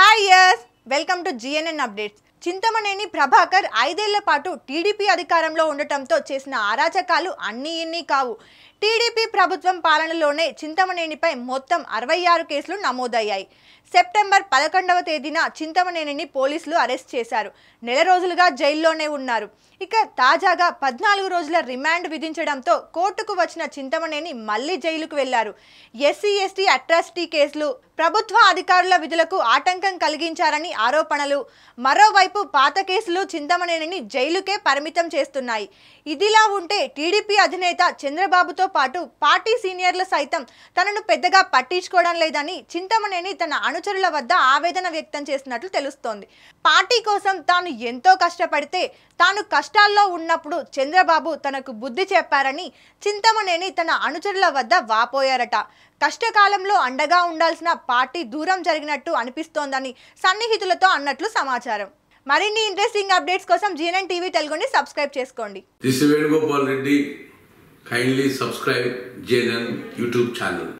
Hi yes, welcome to GNN Updates. Chintamaneni Prabhakar ఐదేళ్ళ పాటు TDP అధికారంలో ఉండటంతో చేసిన అరాచకాలు అన్నీ ఇన్ని కావు. టీడీపీ ప్రభుత్వం పాలనలోనే చింతమనేనిపై మొత్తం అరవై ఆరు కేసులు నమోదయ్యాయి. సెప్టెంబర్ పదకొండవ తేదీన చింతమనేనిని పోలీసులు అరెస్ట్ చేశారు. నెల రోజులుగా జైల్లోనే ఉన్నారు. ఇక తాజాగా పద్నాలుగు రోజుల రిమాండ్ విధించడంతో కోర్టుకు వచ్చిన చింతమనేని మళ్ళీ జైలుకు వెళ్ళారు. ఎస్సీ ఎస్టీ అట్రాసిటీ కేసులు ప్రభుత్వ అధికారుల విధులకు ఆటంకం కలిగించారని ఆరోపణలు. మరోవైపు పాత కేసులు చింతమనేనిని జైలుకే పరిమితం చేస్తున్నాయి. ఇదిలా ఉంటే టీడీపీ అధినేత చంద్రబాబుతో పాటు పార్టీ సీనియర్లు సైతం తనను పెద్దగా పట్టించుకోవడం లేదని చింతమనేని తన అనుచరుల వద్ద ఆవేదన వ్యక్తం చేసినట్లు తెలుస్తోంది. పార్టీ కోసం తాను ఎంతో కష్టపడితే తాను కష్టాల్లో ఉన్నప్పుడు చంద్రబాబు తనకు బుద్ధి చెప్పారని చింతమనేని తన అనుచరుల వద్ద వాపోయారట. కష్టకాలంలో అండగా ఉండాల్సిన పార్టీ దూరం జరిగినట్టు అనిపిస్తోందని సన్నిహితులతో అన్నట్లు సమాచారం. మరిన్ని ఇంట్రెస్టింగ్ అప్డేట్స్ కోసం జీఎన్ఎన్ టీవీ తెలుగుని సబ్స్క్రైబ్ చేసుకోండి. This Venugopal Reddy kindly subscribe GNN YouTube channel